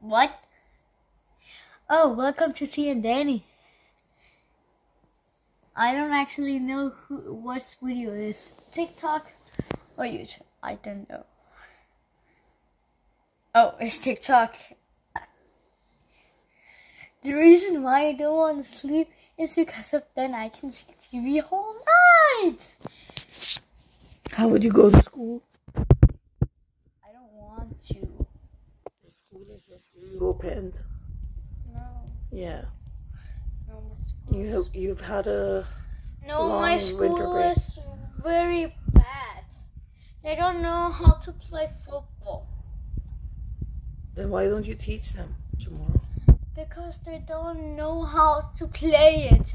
What? Oh, welcome to Zee and Dani. I don't actually know who what video is. TikTok or YouTube. I don't know. Oh, it's TikTok. The reason why I don't want to sleep is because of then I can see TV whole night. How would you go to school? I don't want to. The school is just reopened. No. Yeah. No, my You've you've had a No, long my winter school break. is very bad. They don't know how to play football then why don't you teach them tomorrow? because they don't know how to play it.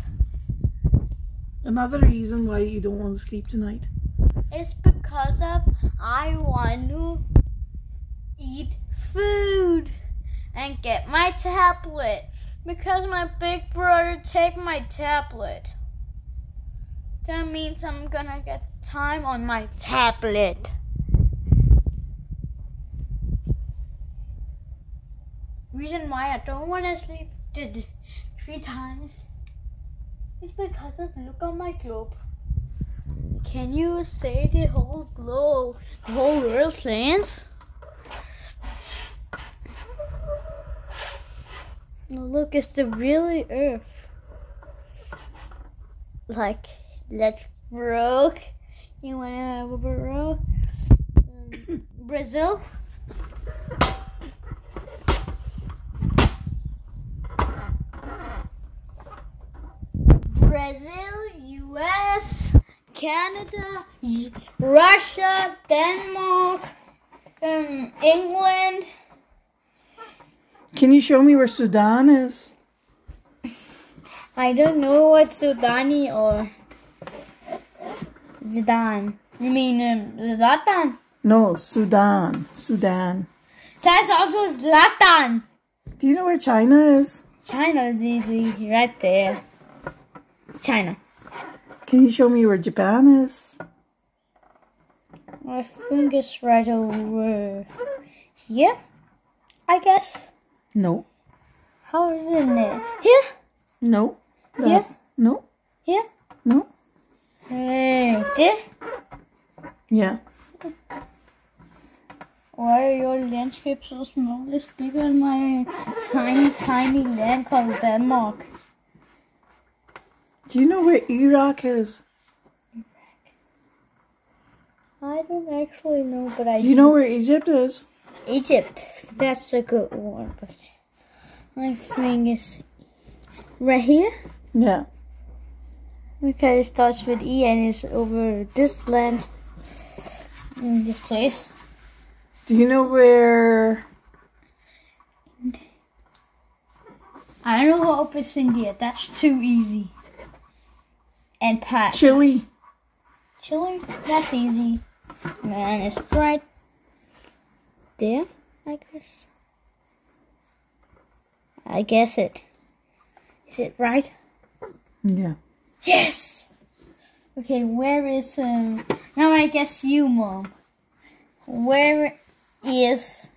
Another reason why you don't want to sleep tonight. It's because of I want to eat food and get my tablet because my big brother take my tablet. That means I'm gonna get time on my tablet. Reason why I don't want to sleep th- three times is because of look on my globe. Can you say the whole globe, the whole world stands? No, look, it's the really Earth. Like, let's broke. You wanna have a broke? Um, Brazil. Brazil, US, Canada, Russia, Denmark, um, England. Can you show me where Sudan is? I don't know what Sudani or Zidane. You mean um, Zlatan? No, Sudan. Sudan. That's also Zlatan. Do you know where China is? China is easy, right there. China. Can you show me where Japan is? I think it's right over here. I guess. No. How is it in there? Here? No. That- Yeah. No. Here? No. Right there? Yeah. Why are your landscapes so small? It's bigger than my tiny, tiny land called Denmark. Do you know where Iraq is? Iraq. I don't actually know, but I Do you know where Egypt is? Egypt. That's a good one, but I think it's right here Yeah. because it starts with E and it's over this land in this place. Do you know where I don't know. hope it's India. That's too easy. And Pat. Chile? Chile? That's easy. Man, it's right there, I guess. I guess it. Is it right? Yeah. Yes! Okay, where is, um, now I guess you, Mom. Where is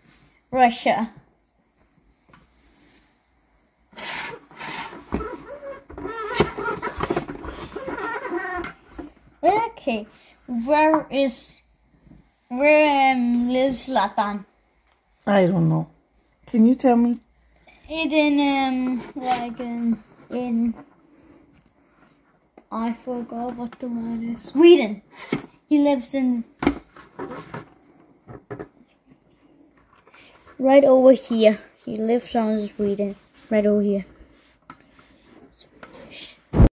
Russia? Okay, where is, where um, lives Zlatan? I don't know. Can you tell me? It in, um, like, um, in, I forgot what the word is. Sweden. He lives in, right over here. He lives on Sweden, right over here.